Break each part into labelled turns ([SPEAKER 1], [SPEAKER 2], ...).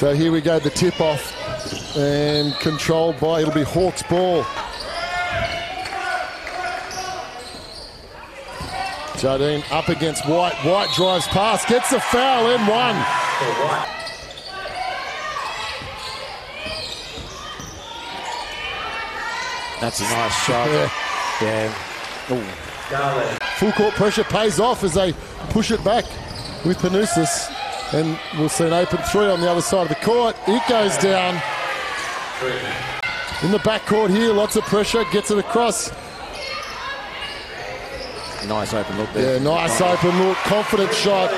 [SPEAKER 1] So here we go, the tip off. And controlled by, it'll be Hawks ball. Jardine up against White. White drives past, gets the foul in one.
[SPEAKER 2] That's a nice shot.
[SPEAKER 1] Yeah.
[SPEAKER 2] Yeah.
[SPEAKER 1] Full court pressure pays off as they push it back with Panousis. And we'll see an open three on the other side of the court. It goes down. In the back court here, lots of pressure, gets it across.
[SPEAKER 2] Nice open look there.
[SPEAKER 1] Yeah, nice open look, confident shot.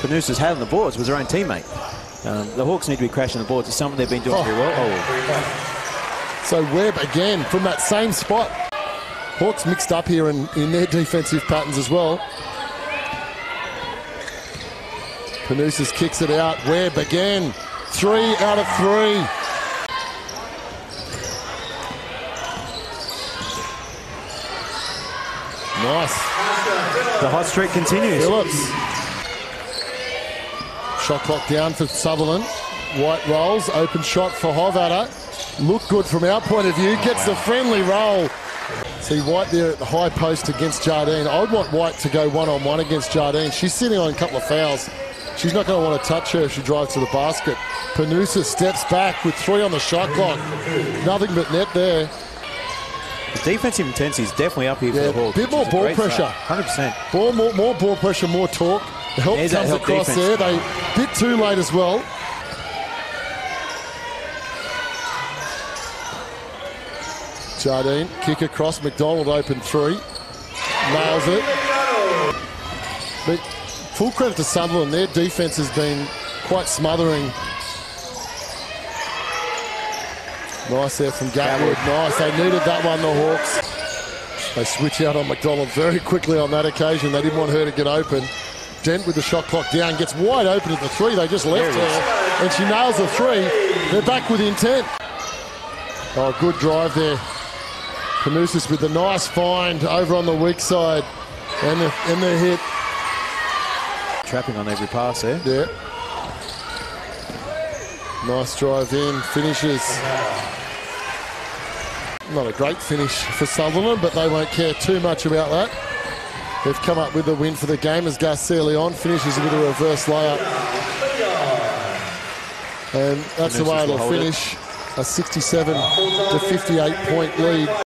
[SPEAKER 2] Panousis had on the boards was her own teammate. Um, the Hawks need to be crashing the boards. It's something they've been doing
[SPEAKER 1] Oh.
[SPEAKER 2] very well. Oh,
[SPEAKER 1] So Webb again from that same spot. Hawks mixed up here in, in their defensive patterns as well. Panousis kicks it out. Webb again. Three out of three. Nice.
[SPEAKER 2] the hot streak continues.
[SPEAKER 1] Phillips. Shot clock down for Sutherland. White rolls. Open shot for Hovada. Look good from our point of view. Gets the friendly roll. See White there at the high post against Jardine. I'd want White to go one-on-one against Jardine. She's sitting on a couple of fouls. She's not going to want to touch her if she drives to the basket. Panousis steps back with three on the shot clock. Nothing but net there.
[SPEAKER 2] The defensive intensity is definitely up here
[SPEAKER 1] Yeah,
[SPEAKER 2] for the Hawks.
[SPEAKER 1] bit more ball
[SPEAKER 2] great start.
[SPEAKER 1] pressure.
[SPEAKER 2] 100%.
[SPEAKER 1] Ball, more, more ball pressure, more talk. The help
[SPEAKER 2] There's
[SPEAKER 1] comes
[SPEAKER 2] help
[SPEAKER 1] across
[SPEAKER 2] defense.
[SPEAKER 1] there. They bit too late as well. Jardine, kick across. McDonald open three. Nails it. But full credit to Sutherland. Their defense has been quite smothering. Nice there from Gatwood. Nice. They needed that one, the Hawks. They switch out on McDonald very quickly on that occasion. They didn't want her to get open. Dent with the shot clock down gets wide open at the three. They just left her, and she nails the three. They're back with intent. Oh, good drive there. Panousis with the nice find over on the weak side, and the, and the hit.
[SPEAKER 2] Trapping on every pass there.
[SPEAKER 1] Yeah. Nice drive in, finishes. Not a great finish for Sutherland, but they won't care too much about that. They've come up with the win for the game as Garcia Leon finishes with a reverse layup. And that's the way it'll
[SPEAKER 2] hold it.
[SPEAKER 1] finish. A 67 to 58 point lead.